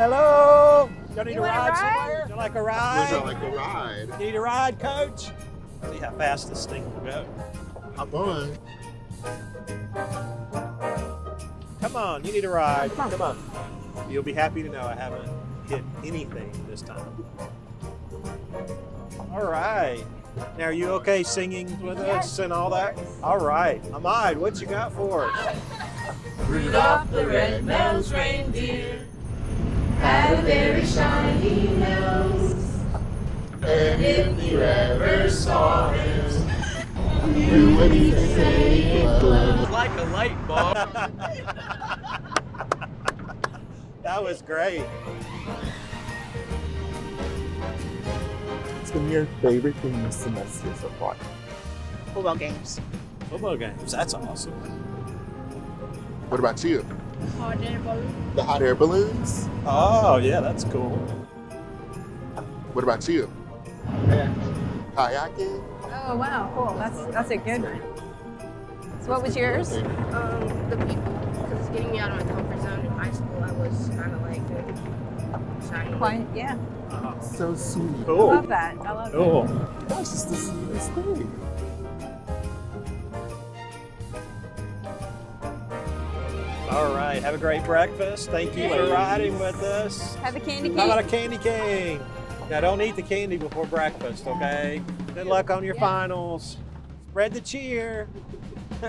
Hello. You need You a want a ride, ride? somewhere? You like a ride? you like a ride? You need a ride, coach? See how fast this thing will go. Hop on. Come on, you need a ride. Come on. You'll be happy to know I haven't hit anything this time. All right. Now, are you okay singing with us and all that? All right. Ahmad, what you got for us? Rudolph the red-nosed reindeer had a very shiny nose. And if you ever saw him, you would say it glows. Like a light bulb. That was great. What's been your favorite thing this semester so far? Football games. Football games. That's awesome. What about you? Hot air balloon. The hot air balloons? Oh, yeah, that's cool. What about you? Kayaking? Oh wow, cool. That's that's a good one. So what was yours? Um, the people, because it's getting me out of my comfort zone. In high school, I was kind of like shy. Quiet. Yeah. Uh-huh. So sweet. Cool. I love that. I love Cool. That's just the sweetest thing. All right. Have a great breakfast. Thank you for riding with us. Have a candy How about a candy cane? Now, don't eat the candy before breakfast, okay? Good luck on your finals. Spread the cheer.